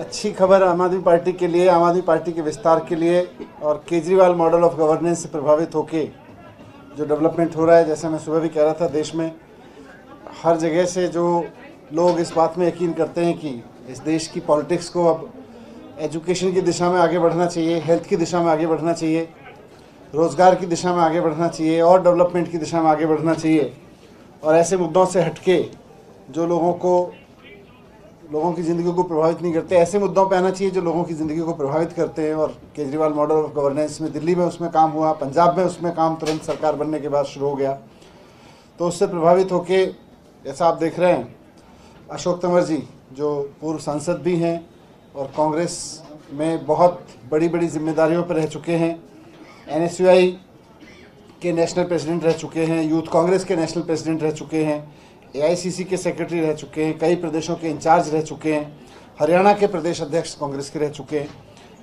अच्छी खबर आम आदमी पार्टी के लिए, आम आदमी पार्टी के विस्तार के लिए और केजरीवाल मॉडल ऑफ़ गवर्नेंस से प्रभावित होके जो डेवलपमेंट हो रहा है, जैसे मैं सुबह भी कह रहा था, देश में हर जगह से जो लोग इस बात में यकीन करते हैं कि इस देश की पॉलिटिक्स को अब एजुकेशन की दिशा में आगे बढ़ना चाहिए, हेल्थ की दिशा में आगे बढ़ना चाहिए, रोज़गार की दिशा में आगे बढ़ना चाहिए और डेवलपमेंट की दिशा में आगे बढ़ना चाहिए। और ऐसे मुद्दों से हटके जो लोगों को लोगों की ज़िंदगी को प्रभावित नहीं करते। ऐसे मुद्दों पर आना चाहिए जो लोगों की ज़िंदगी को प्रभावित करते हैं और केजरीवाल मॉडल ऑफ़ गवर्नेंस में दिल्ली में उसमें काम हुआ, पंजाब में उसमें काम तुरंत सरकार बनने के बाद शुरू हो गया। तो उससे प्रभावित होके, जैसा आप देख रहे हैं, अशोक तंवर जी, जो पूर्व सांसद भी हैं और कांग्रेस में बहुत बड़ी बड़ी जिम्मेदारियों पर रह चुके हैं, एनएसयूआई के नेशनल प्रेसिडेंट रह चुके हैं, यूथ कांग्रेस के नेशनल प्रेसिडेंट रह चुके हैं एआईसीसी के सेक्रेटरी रह चुके हैं, कई प्रदेशों के इंचार्ज रह चुके हैं, हरियाणा के प्रदेश अध्यक्ष कांग्रेस के रह चुके हैं।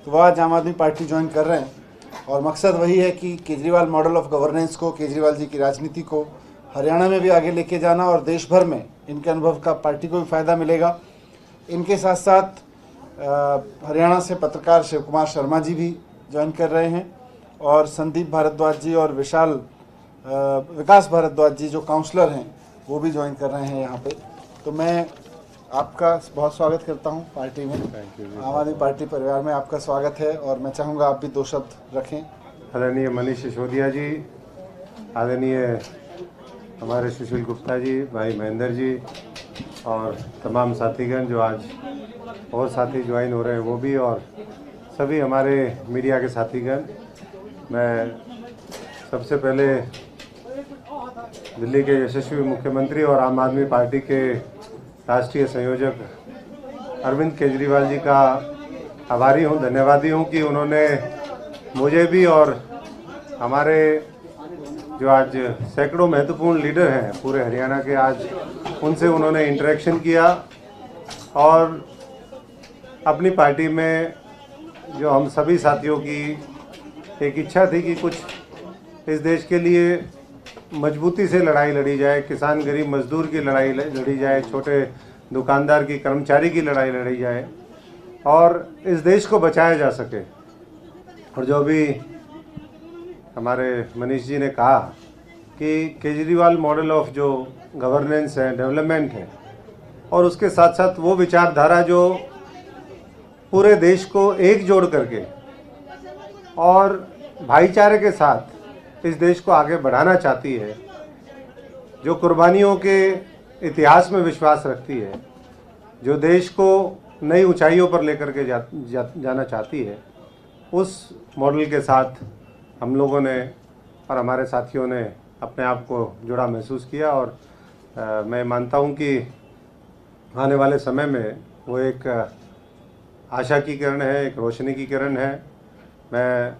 तो वह आज आम आदमी पार्टी ज्वाइन कर रहे हैं और मकसद वही है कि केजरीवाल मॉडल ऑफ़ गवर्नेंस को, केजरीवाल जी की राजनीति को हरियाणा में भी आगे लेके जाना और देश भर में इनके अनुभव का पार्टी को भी फ़ायदा मिलेगा। इनके साथ साथ हरियाणा से पत्रकार शिव कुमार शर्मा जी भी ज्वाइन कर रहे हैं और संदीप भारद्वाज जी और विशाल विकास भारद्वाज जी जो काउंसलर हैं वो भी ज्वाइन कर रहे हैं यहाँ पे। तो मैं आपका बहुत स्वागत करता हूँ पार्टी में। आम आदमी पार्टी परिवार में आपका स्वागत है और मैं चाहूँगा आप भी दो शब्द रखें। आदरणीय मनीष सिसोदिया जी आदरणीय हमारे सुशील गुप्ता जी भाई महेंद्र जी और तमाम साथीगण जो आज और साथी ज्वाइन हो रहे हैं वो भी और सभी हमारे मीडिया के साथीगण। मैं सबसे पहले दिल्ली के यशस्वी मुख्यमंत्री और आम आदमी पार्टी के राष्ट्रीय संयोजक अरविंद केजरीवाल जी का आभारी हूँ, धन्यवादी हूँ कि उन्होंने मुझे भी और हमारे जो आज सैकड़ों महत्वपूर्ण लीडर हैं पूरे हरियाणा के, आज उनसे उन्होंने इंटरेक्शन किया और अपनी पार्टी में जो हम सभी साथियों की एक इच्छा थी कि कुछ इस देश के लिए मजबूती से लड़ाई लड़ी जाए, किसान गरीब मजदूर की लड़ाई लड़ी जाए, छोटे दुकानदार की, कर्मचारी की लड़ाई लड़ी जाए, और इस देश को बचाया जा सके। और जो भी हमारे मनीष जी ने कहा कि केजरीवाल मॉडल ऑफ़ जो गवर्नेंस है डेवलपमेंट है, और उसके साथ साथ वो विचारधारा जो पूरे देश को एक जोड़ करके और भाईचारे के साथ इस देश को आगे बढ़ाना चाहती है जो कुर्बानियों के इतिहास में विश्वास रखती है जो देश को नई ऊंचाइयों पर लेकर के जा, जा, जाना चाहती है उस मॉडल के साथ हम लोगों ने और हमारे साथियों ने अपने आप को जुड़ा महसूस किया और आ, मैं मानता हूँ कि आने वाले समय में वो एक आशा की किरण है एक रोशनी की किरण है। मैं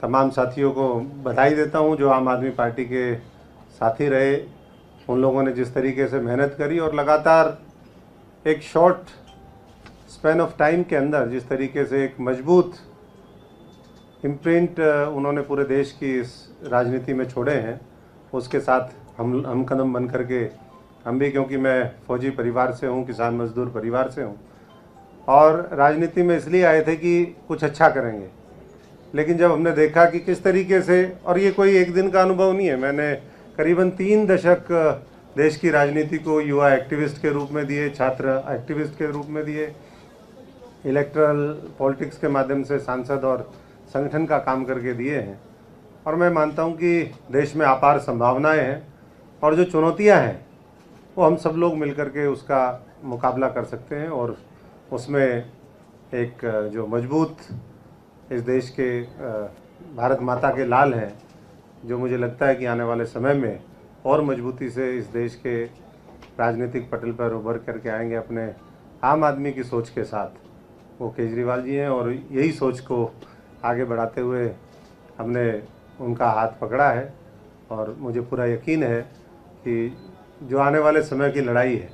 तमाम साथियों को बधाई देता हूँ, जो आम आदमी पार्टी के साथी रहे। उन लोगों ने जिस तरीके से मेहनत करी और लगातार एक शॉर्ट स्पेन ऑफ़ टाइम के अंदर जिस तरीके से एक मज़बूत इम्प्रिंट उन्होंने पूरे देश की इस राजनीति में छोड़े हैं, उसके साथ हम हम कदम बन करके हम भी क्योंकि मैं फौजी परिवार से हूँ, किसान मजदूर परिवार से हूँ, और राजनीति में इसलिए आए थे कि कुछ अच्छा करेंगे। लेकिन जब हमने देखा कि किस तरीके से, और ये कोई एक दिन का अनुभव नहीं है, मैंने करीबन तीन दशक देश की राजनीति को युवा एक्टिविस्ट के रूप में दिए, छात्र एक्टिविस्ट के रूप में दिए, इलेक्ट्रल पॉलिटिक्स के माध्यम से सांसद और संगठन का काम करके दिए हैं। और मैं मानता हूँ कि देश में अपार संभावनाएँ हैं, और जो चुनौतियाँ हैं, वो हम सब लोग मिलकर के उसका मुकाबला कर सकते हैं, और उसमें एक जो मज़बूत इस देश के भारत माता के लाल हैं, जो मुझे लगता है कि आने वाले समय में और मजबूती से इस देश के राजनीतिक पटल पर उभर करके आएँगे अपने आम आदमी की सोच के साथ। वो केजरीवाल जी हैं और यही सोच को आगे बढ़ाते हुए हमने उनका हाथ पकड़ा है और मुझे पूरा यकीन है कि जो आने वाले समय की लड़ाई है,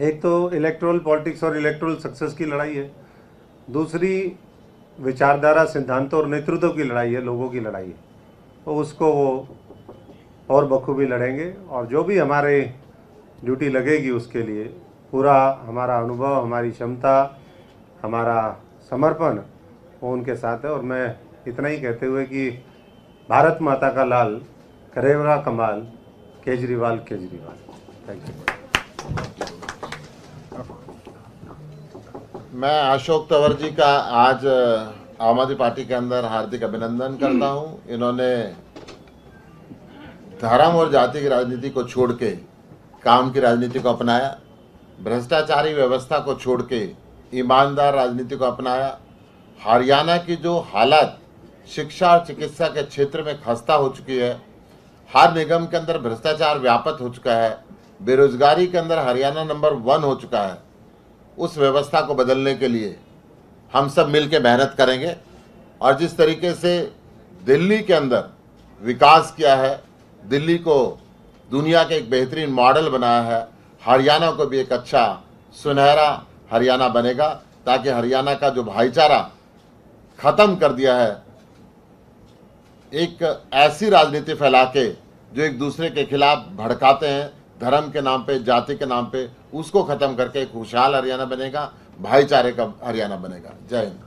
एक तो इलेक्ट्रोल पॉलिटिक्स और इलेक्ट्रोल सक्सेस की लड़ाई है, दूसरी विचारधारा, सिद्धांतों और नेतृत्व की लड़ाई है, लोगों की लड़ाई है। तो उसको वो और बखूबी लड़ेंगे और जो भी हमारे ड्यूटी लगेगी उसके लिए पूरा हमारा अनुभव, हमारी क्षमता, हमारा समर्पण वो उनके साथ है। और मैं इतना ही कहते हुए कि भारत माता का लाल, करेवरा कमाल केजरीवाल केजरीवाल। थैंक यू मैं अशोक तंवर जी का आज आम आदमी पार्टी के अंदर हार्दिक अभिनंदन करता हूँ। इन्होंने धर्म और जाति की राजनीति को छोड़ के, काम की राजनीति को अपनाया, भ्रष्टाचारी व्यवस्था को छोड़ के, ईमानदार राजनीति को अपनाया। हरियाणा की जो हालत शिक्षा और चिकित्सा के क्षेत्र में खस्ता हो चुकी है, हर निगम के अंदर भ्रष्टाचार व्यापक हो चुका है, बेरोजगारी के अंदर हरियाणा नंबर वन हो चुका है। उस व्यवस्था को बदलने के लिए हम सब मिल के मेहनत करेंगे और जिस तरीके से दिल्ली के अंदर विकास किया है, दिल्ली को दुनिया के एक बेहतरीन मॉडल बनाया है, हरियाणा को भी एक अच्छा सुनहरा हरियाणा बनेगा ताकि हरियाणा का जो भाईचारा खत्म कर दिया है, एक ऐसी राजनीति फैला के जो एक दूसरे के खिलाफ भड़काते हैं धर्म के नाम पे, जाति के नाम पे, उसको खत्म करके एक खुशहाल हरियाणा बनेगा, भाईचारे का हरियाणा बनेगा। जय हिंद।